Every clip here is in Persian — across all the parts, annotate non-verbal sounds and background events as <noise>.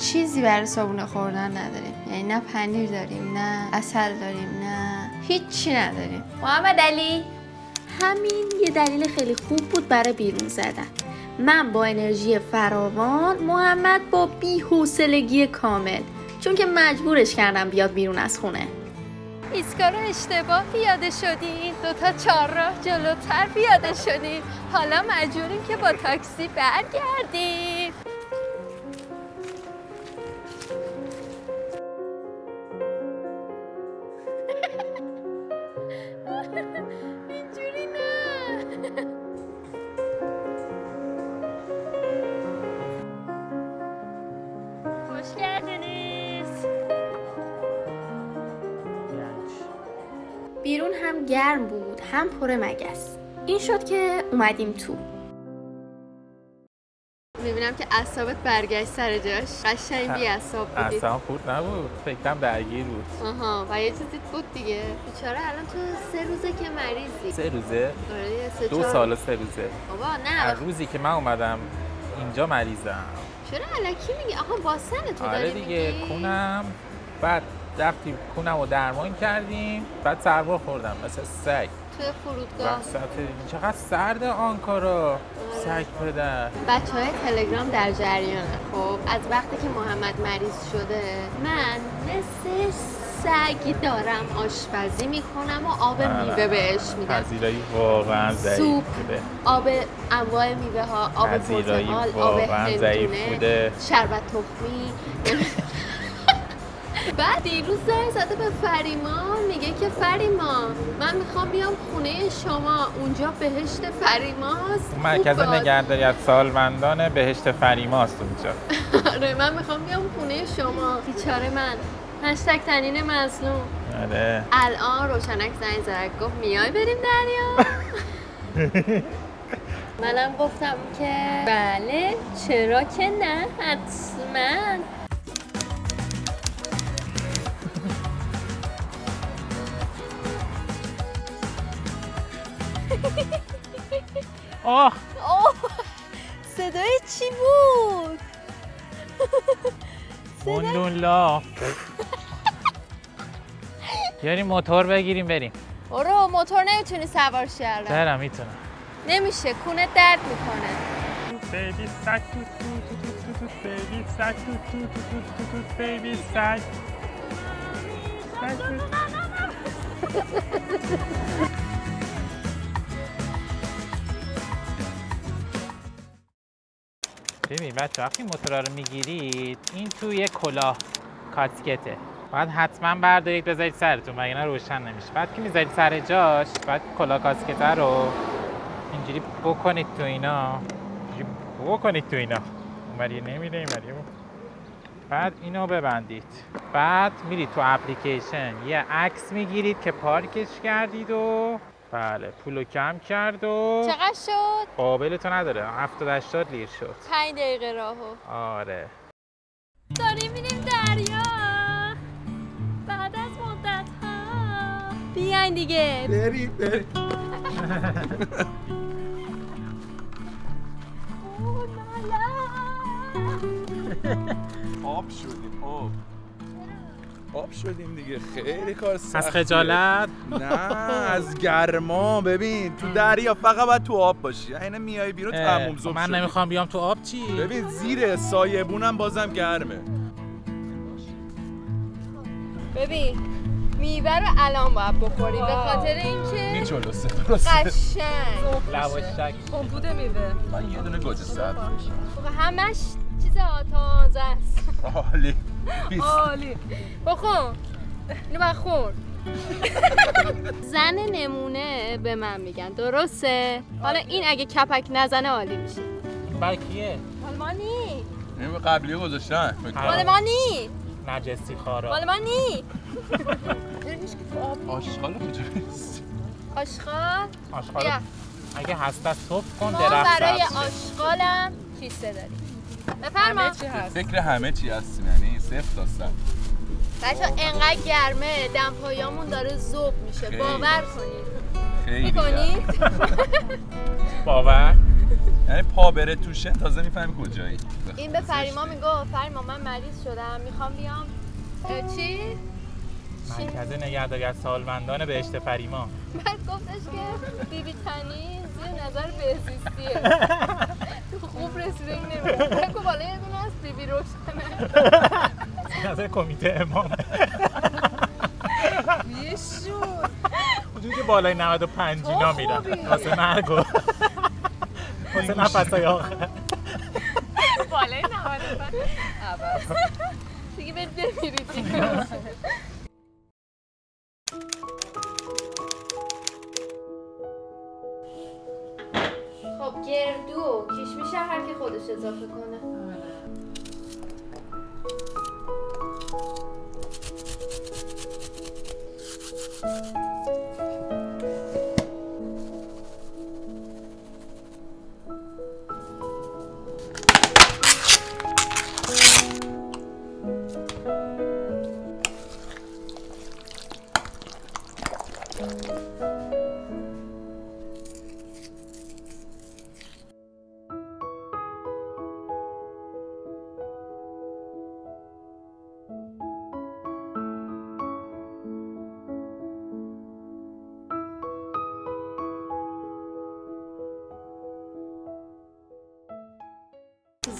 چیزی برای صابونه خوردن نداریم. یعنی نه پنیر داریم نه اصل داریم نه هیچی نداریم. محمد علی. همین یه دلیل خیلی خوب بود برای بیرون زدن. من با انرژی فراوان محمد با بی‌حوصلگی کامل. چون که مجبورش کردم بیاد بیرون از خونه. ایستگاه رو اشتباه پیاده شدیم دوتا چهار راه جلوتر پیاده شدیم حالا مجبوریم که با تاکسی برگردیم. هم گرم بود هم پر مگس. این شد که اومدیم تو. می‌بینم که اعصابت برگشت سر جاش. قشنگ بی اعصاب بودی. اصلا خود نبود. فکرم درگیر بود. آها و یه چیزی بود دیگه. بیچاره الان تو سه روزه که مریضی. سه روزه؟ آره سه دو سال و سه روزه. بابا نه. روزی که من اومدم اینجا مریضم. چرا علکی میگی؟ آها باسن تو آره داری دیگه میگی؟ کونم بعد رفتیم کونم رو درمان کردیم بعد سرما خوردم مثل سگ. توی فرودگاه. وسط چقدر سرد آنکارا. سگ پدر. بچه های تلگرام در جریانه. خب از وقتی که محمد مریض شده من مثل سگ دارم آشپزی می‌کنم و آب بله. میوه بهش میدم. پذیرایی واقعا ضعیف سوپ. بوده. آب انواع میوه ها آب پرتقال آب هندونه. شربت تخمی. <laughs> بعد دیروز زنگ زده به فریما میگه که فریما من می‌خوام بیام خونه شما اونجا بهشت فریماست مرکز. نگهداری از سالمندان بهشت فریماست اونجا. آره من می‌خوام بیام خونه شما بیچاره من. هشتگ تنین مظلوم. آره. الان روشنک زنگ زد گفت میای بریم دریا؟ <laughs> منم گفتم که بله چرا که نه حتما. آه اوه صدای چی بود؟ گندون لا بیاریم موتور بگیریم بریم برو موتور نمی‌تونی سوار شی الان چرا می‌تونم نمیشه کونه درد می‌کنه بیبی سگ تو تو تو تو تو تو بیبی سگ تو تو تو تو تو تو بیبی سگ ببین بچه وقتی موتورا رو می‌گیرید این توی کلاه کاسکته. باید حتما بردارید بذارید سرتون مگه نه روشن نمیشه. بعد که می‌ذارید سر جاش بعد کلاه کاسکته رو اینجوری بکنید تو اینا. بکنید تو اینا. اونوری نمیره اینوری بعد اینو ببندید. بعد میرید تو اپلیکیشن. یه عکس می‌گیرید که پارکش کردید و بله پولو کم کرد و چقدر شد؟ قابلتو نداره. 70 80 لیر شد. پنج دقیقه راهو. آره. داریم میریم دریا. بعد از مدت ها بیاین دیگه. بریم بریم. <laughs> اوه، لالا. آب شدیم آب شدیم دیگه. خیلی کار سختیه. از خجالت؟ نه از گرما. ببین تو دریا فقط باید تو آب باشی. اینه میای بیرون تموم اه، زوب من. نمی‌خوام بیام تو آب چی؟ ببین زیر سایبونم بازم گرمه. ببین میوه رو الان باید بخوریم. به خاطر اینکه میچولوسه درسته. قشنگ. لواشک. کمپوت میوه. من یه دونه گوجه سبز خب همش چیز آتانزه است. عالی. عالی. بخون. اینو بخور زن نمونه به من میگن. درسته؟ حالا این اگه کپک نزنه عالی میشه. بکیه مال ما نی اینو به قبلی گذاشتن فکر کنم. مال ما نی نجسی خارا. مال ما نی آشغال؟ کجاست آشغال. آشغال. اگه هسته صبح کن ما درخت برای سبز شه. آشغالم کیسه داریم. بفرما. همه چی هست فکر همه چی هستیم یعنی صفر تا صد. بچه انقدر گرمه. دمپایامون داره ذوب میشه. باور کنید. خیلی می‌کنید <laughs> باور. یعنی پا بره تو شن تازه می‌فهمی کجایی. این به فریما میگو فریما من مریض شدم. می‌خوام بیام. چی؟ مرکز نگهداری از سالمندان بهشت فریما. بعد گفتش که بیبی تنی زیر نظر بهزیستیه. <laughs> تو خوب رسیده این نمیده بالا یه دونه. هست بیبی روشنه نظر کمیته امام. بیشون اونجوری که بالای 95 اینا میرن. واسه مرگ و واسه نفسای آخر. بالای 95 دیگه به نمیرید خب گردو. هم هر کی خودش اضافه کنه.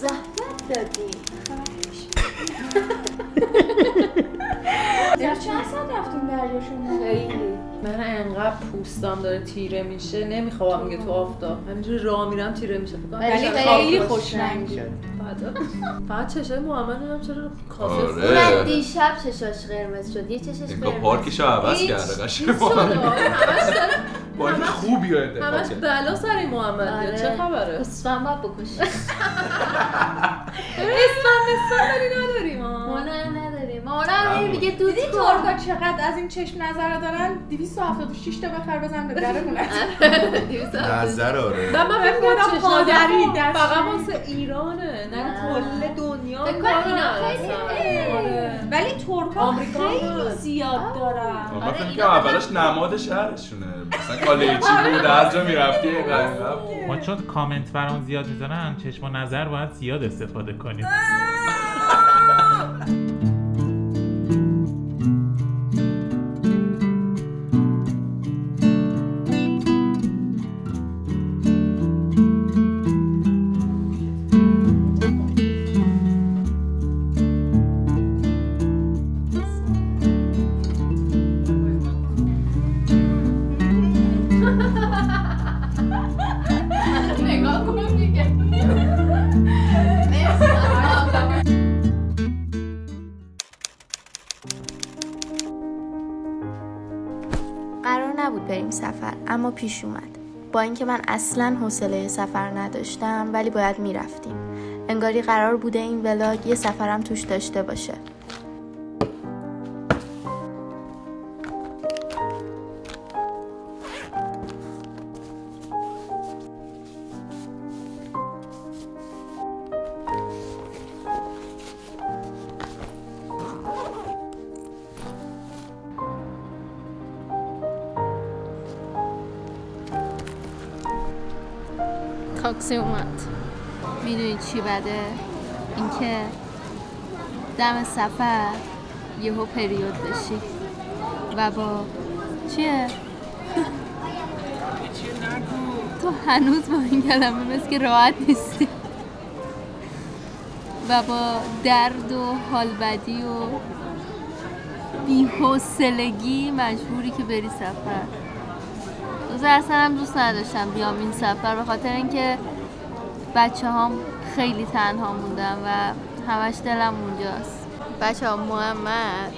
زحمت دادی. <laughs> چند ساعت رفتیم دریا شما؟ خیلی. من انقدر پوستم داره تیره میشه. نمی‌خوام میگه تو آفتاب. همینجوری راه میرم تیره میشه. ولی خیلی خوش رنگ شد فقط چشای محمد نمی‌دونم چرا کافه آره. خون اونم دیشب چشاش قرمز شد. یه چشش قرمز پارکشو عوض کرده. قشنگ پارک خوبی رو انتخاب همش بلا سر این محمد. آره. چه خبره؟ اسفن باید بکشی اسلام داری نداریم. مانا نداریم. مانا میگه دود دیدی ترکا چقدر از این چشم نظر دارن؟ 276 تا بخر بزن به درمون <laughs> نظر آره. و من فکر خودم کنم دست فقط. واسه ایرانه نه کل دنیا فکر کنم اینا آره. ولی ترکا آمریکا خیلی. زیاد دارن. من آره، فکر کنم اولش نماد شهرشونه. مثلا کالجی بود هر جا می‌رفتی ما چون کامنت برام زیاد می‌زنن چشم و نظر باید زیاد استفاده کنیم. سفر اما پیش اومد. با اینکه من اصلا حوصله سفر نداشتم ولی باید می‌رفتیم. انگاری قرار بوده این ولاگ یه سفرم توش داشته باشه. تاکسی اومد. می‌دونی چی بده؟ اینکه دم سفر یهو پریود بشی. و با چیه؟ تو هنوز با این کلمه مثل که راحت نیستی. و با درد و حال بدی و بی‌حوصلگی مجبوری که بری سفر. روز اصلا هم دوست نداشتم بیام این سفر به خاطر اینکه بچه هم خیلی تنها موندم و همش دلم اونجاست. بچه ها محمد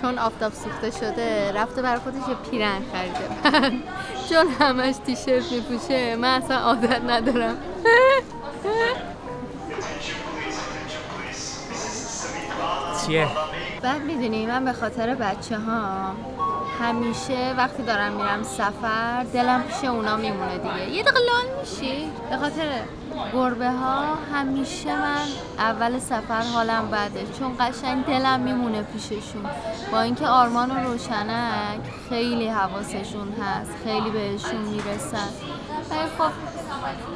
چون آفتاب سوخته شده رفته برای خودش یه پیرن خریده. من چون همش تیشرت میپوشه من اصلا عادت ندارم. چیه؟ بعد می‌دونی من به خاطر بچه ها همیشه وقتی دارم میرم سفر دلم پیش اونا میمونه دیگه. یه دقیقه لال میشی؟ به خاطر گربه ها همیشه من اول سفر حالم بده. چون قشنگ دلم میمونه پیششون. با اینکه آرمان و روشنک خیلی حواسشون هست. خیلی بهشون می‌رسن. ولی خب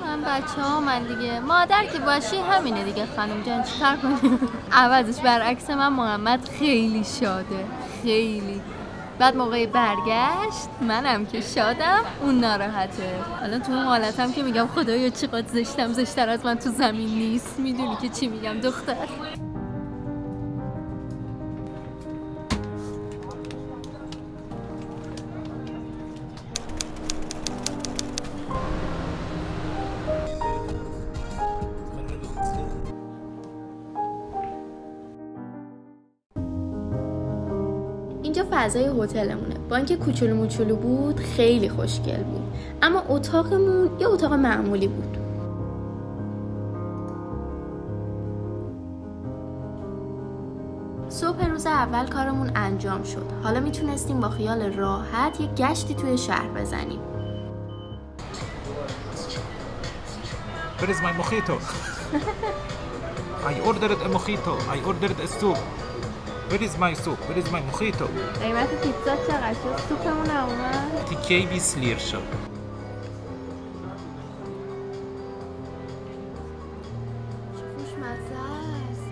من بچه ها من دیگه مادر که باشی همینه دیگه خانم جان. چیکار کنیم؟ <laughs> عوضش برعکس من محمد خیلی شاده. خیلی. بعد موقع برگشت منم که شادم اون ناراحته. حالا تو اون حالتم که میگم خدایا چقدر زشتم زشتر از من تو زمین نیست. می‌دونی که چی میگم دختر. فضای هتلمونه با اینکه کوچولو موچولو بود خیلی خوشگل بود اما اتاقمون یه اتاق معمولی بود صبح روز اول کارمون انجام شد حالا می‌تونستیم با خیال راحت یه گشتی توی شهر بزنیم my mojito? <laughs> I ordered a mojito. I ordered a soup. Where is my soup? Where is my mojito? قیمت پیتزا چقدر شد سوپمون اومد تیکه 20 لیر شد. خوشمزه است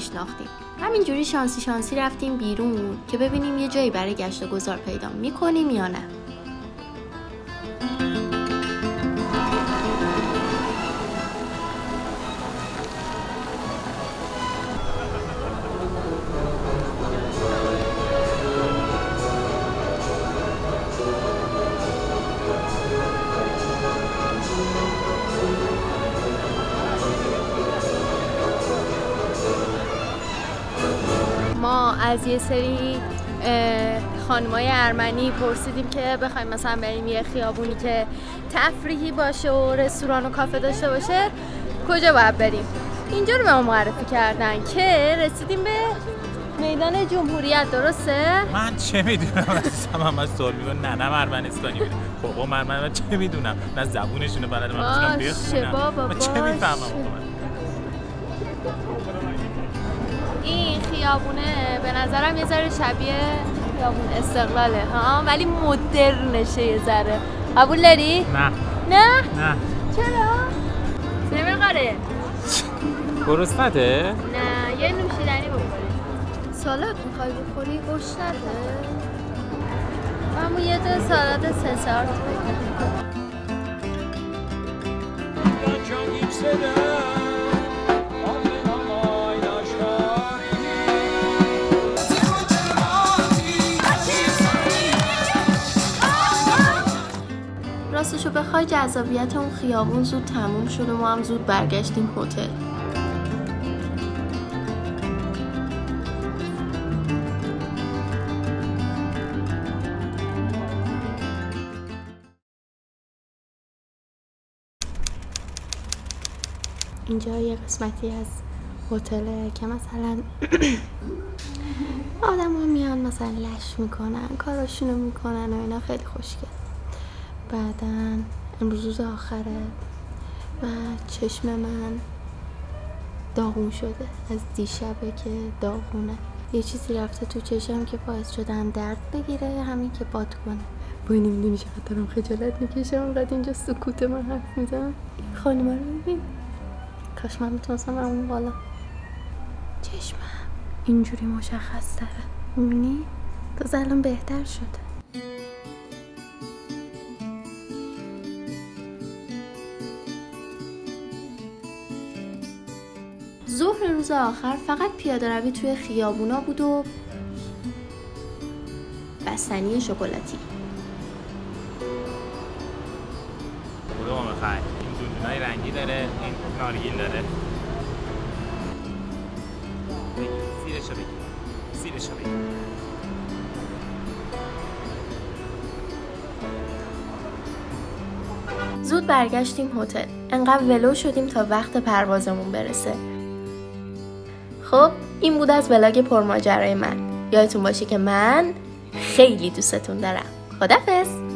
نمیشناختیم همینجوری شانسی شانسی رفتیم بیرون که ببینیم یه جایی برای گشت و گذار پیدا می‌کنیم یا نه. از یه سری خانمای ارمنی پرسیدیم که بخوایم مثلا بریم یه خیابونی که تفریحی باشه و رستوران و کافه داشته باشه کجا باید بریم؟ اینجا رو به ما معرفی کردن که رسیدیم به میدان جمهوریت درسته؟ من چه می‌دونم؟ از هم از سوال میگن نه نه ارمنستانی بوده بابا من من چه می‌دونم؟ نه زبونشونو بلد من. بخونم. من چه. می‌فهمم؟ این خیابونه به نظرم یه ذره شبیه خیابون استقلاله ها؟ ولی مدرنشه یه ذره. قبول داری؟ نه. نه؟ نه. چرا؟ نمیقاره گرسنته؟ نه یه نوشیدنی بخوری. سالاد می‌خوای بخوری؟ گشنته همون یه دونه سالاد سه سارت بخوای جذابیت اون خیابون زود تموم شد و ما هم زود برگشتیم هتل. اینجا یه قسمتی از هتله که مثلا <clears throat> آدم ها میان مثلا لش می‌کنن کاراشونو می‌کنن و اینا خیلی خوشگل. بعدا امروز روز آخره و چشم من داغون شده. از دیشبه که داغونه. یه چیزی رفته تو چشم که باعث شدم درد بگیره همین که باد کنه. وای نمی‌دونی چقدر دارم خجالت می‌کشم. انقدر اینجا سکوت من حرف می‌زنم. خانم رو ببین کاش من می‌تونستم اون بالا. چشمم. اینجوری مشخص تره. می‌بینی؟ تازه الان بهتر شده. روز آخر فقط پیاده روی توی خیابونا بود و بستنی شکلاتی. کدوم می‌خوای این دندونای رنگی داره این نارگیل داره. بگیر زیرشو بگیر. زیرشو بگیر. زود برگشتیم هتل. انقدر ولو شدیم تا وقت پروازمون برسه. خب این بود از ولاگ پرماجرای من. یادتون باشه که من خیلی دوستتون دارم. خدافز